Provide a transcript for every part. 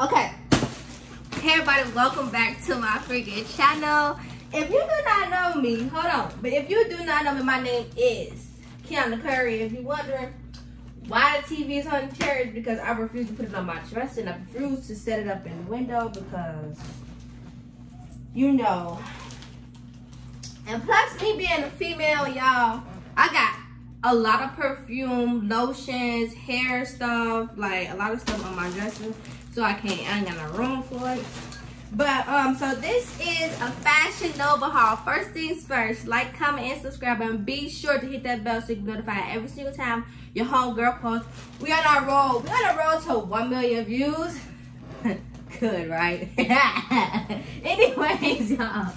Okay. Hey everybody, welcome back to my freaking channel. If you do not know me, hold on. But if you do not know me, my name is Keionna Currie. If you're wondering why the TV is on the chair, because I refuse to put it on my dresser and I refuse to set it up in the window because you know. And plus me being a female, y'all, I got a lot of perfume, lotions, hair stuff, like a lot of stuff on my dresser. So I can't, I ain't got no room for it. But um, so this is a Fashion Nova haul. First things first, like, comment, and subscribe, and be sure to hit that bell so you can notified every single time your homegirl posts. We on our roll. We on a roll to one million views. Good, right? Anyways, y'all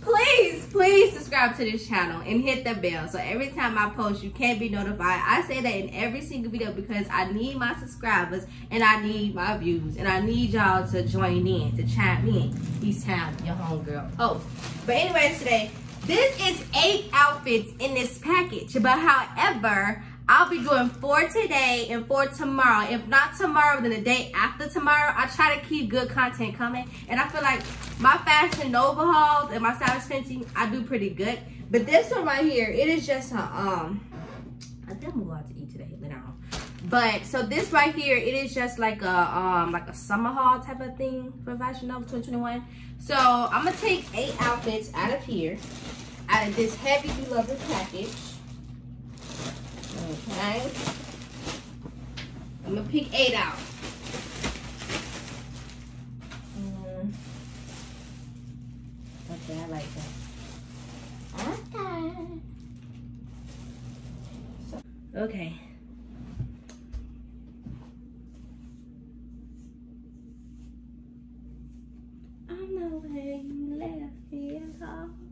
please, please subscribe to this channel and hit the bell. So every time I post, you can be notified. I say that in every single video because I need my subscribers and I need my views. And I need y'all to join in, to chime in each time your homegirl posts. But anyways, today, this is eight outfits in this package. But however, I'll be doing four today and four tomorrow. If not tomorrow, then the day after tomorrow. I try to keep good content coming. And I feel like my Fashion Nova hauls and my Savage Fenty, I do pretty good. But this one right here, it is just a, um, I think I'm going to eat today on. But, so this right here, it is just like a, um, like a summer haul type of thing for Fashion Nova 2021. So, I'm going to take eight outfits out of here, out of this heavy beloved package. Okay. I'm gonna pick eight out. Mm. Okay, I like that. Okay. So, okay. I'm way you left me at all.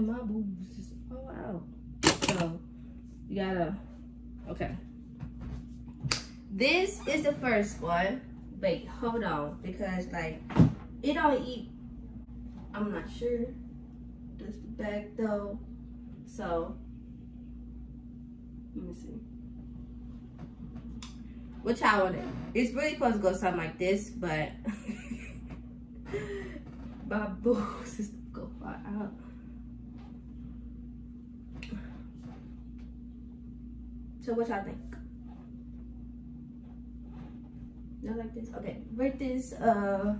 And my boobs just fall out. So you gotta, okay. This is the first one. Wait, hold on, because like it don't eat. I'm not sure. That's the back though. So let me see. Which I want it. It's really supposed to go something like this, but my boobs is go far out. So what y'all think? Y'all like this? Okay, rate this uh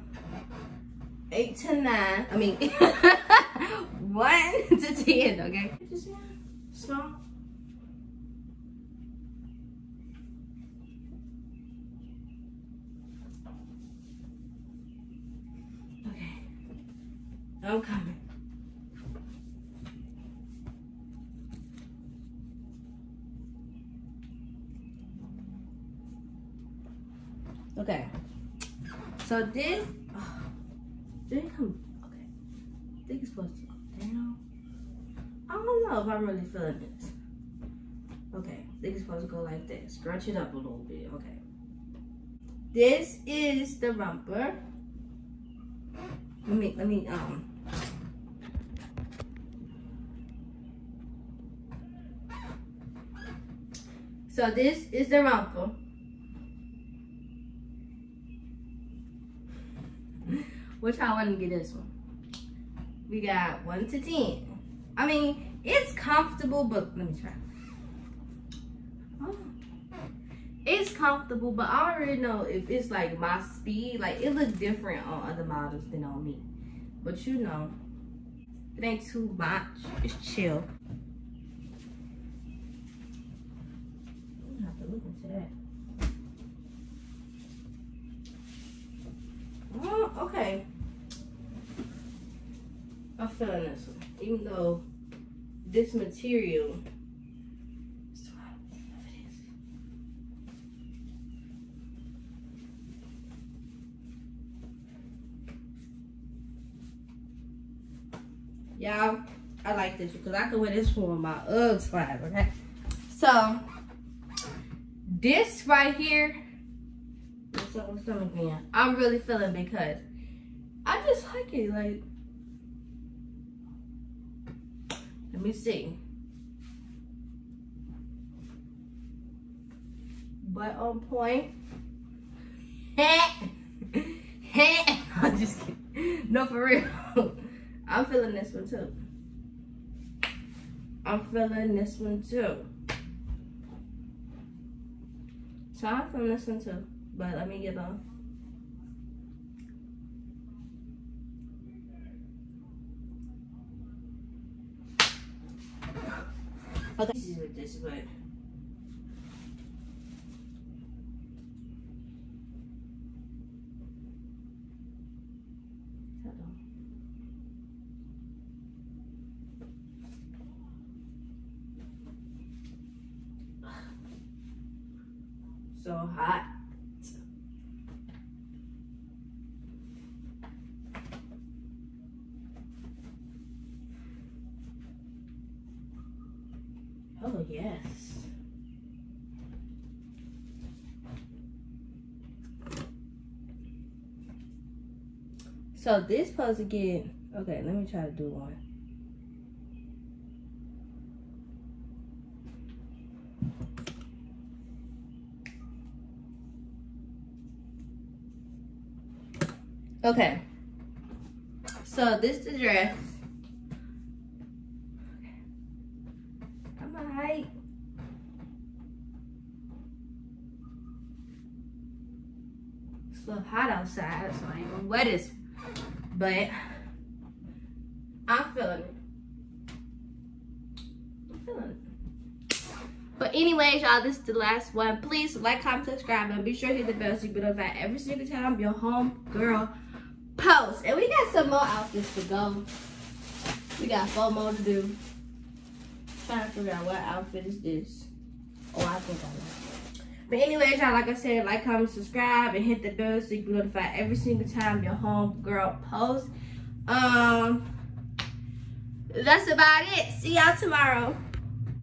eight to nine. I mean one to ten, okay? Just small. Okay. I'm coming. Okay. So this, oh, did it come, okay. I think it's supposed to go down. I don't know if I'm really feeling this. Okay, I think it's supposed to go like this. Stretch it up a little bit, okay. This is the romper. Let me, let me, um, So this is the romper. Which I want to get this one. We got 1 to 10. I mean, it's comfortable, but let me try. Oh. It's comfortable, but I already know if it's like my speed, like it looks different on other models than on me. But you know, it ain't too much. It's chill. I have to look into that. Oh, okay. I'm feeling this one. Even though this material Y'all, I like this because I can wear this for my Uggs five, okay? So, this right here stomach again. I'm really feeling because I just like it. Like Let me see. Butt on point. I'm just kidding. No, for real. I'm feeling this one too. I'm feeling this one too. So I'm feeling this one too. But let me get on. Okay. This is with this, but so hot. Oh, yes. So this supposed to get, okay, let me try to do one. Okay. So this is the dress. I'm alright. It's a little hot outside, so I ain't gonna wear this. But I'm feeling it. I'm feeling it. But anyways, y'all, this is the last one. Please like, comment, subscribe, and be sure to hit the bell so you can be notified every single time your home girl post. And we got some more outfits to go. We got four more to do. Trying to figure out what outfit is this. Oh, I think I know. But anyways, y'all, like I said, like, comment, subscribe, and hit the bell so you can notified every single time your home girl post. Um, that's about it. See y'all tomorrow.